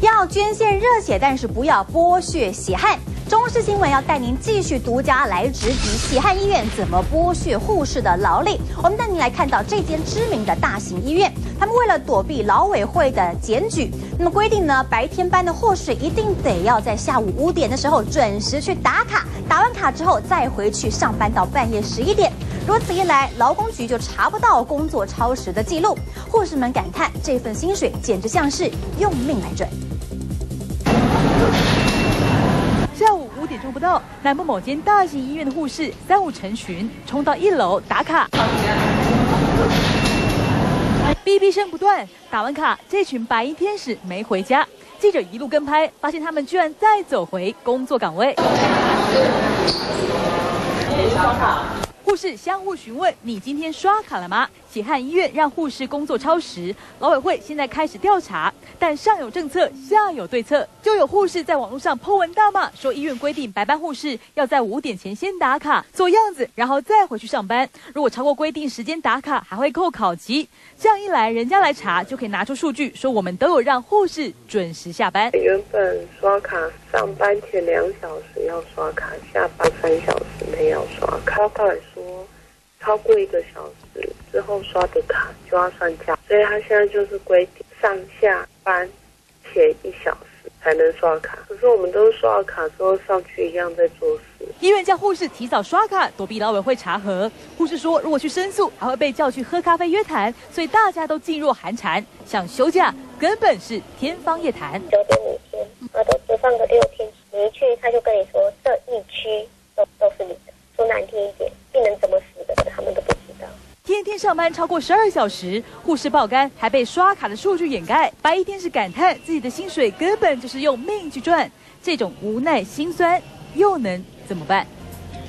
要捐献热血，但是不要剥削血汗。中视新闻要带您继续独家来直击血汗医院怎么剥削护士的劳力。我们带您来看到这间知名的大型医院，他们为了躲避劳委会的检举，那么规定呢，白天班的护士一定得要在下午五点的时候准时去打卡，打完卡之后再回去上班到半夜十一点。如此一来，劳工局就查不到工作超时的记录。护士们感叹，这份薪水简直像是用命来赚。下午五点钟不到，南部某间大型医院的护士三五成群冲到一楼打卡，哔哔声不断。打完卡，这群白衣天使没回家。记者一路跟拍，发现他们居然再走回工作岗位。护士相互询问：“你今天刷卡了吗？”血汗医院让护士工作超时，劳委会现在开始调查，但上有政策，下有对策，就有护士在网络上破文大骂，说医院规定白班护士要在五点前先打卡做样子，然后再回去上班。如果超过规定时间打卡，还会扣考级。这样一来，人家来查就可以拿出数据，说我们都有让护士准时下班。原本刷卡上班前两小时要刷卡，下班三小时内要刷卡。他来说。超过一个小时后刷的卡就要算价，所以他现在就是规定上下班前一小时才能刷卡。可是我们都是刷了卡之后上去一样在做事。医院叫护士提早刷卡，躲避劳委会查核。护士说，如果去申诉，还会被叫去喝咖啡约谈，所以大家都噤若寒蝉。想休假根本是天方夜谭。九点五天，啊，都只放个六天，你一去他就跟你说这一区都都是你的。说难听一点，天天上班超过十二小时，护士爆肝，还被刷卡的数据掩盖。白衣天使感叹自己的薪水根本就是用命去赚，这种无奈心酸，又能怎么办？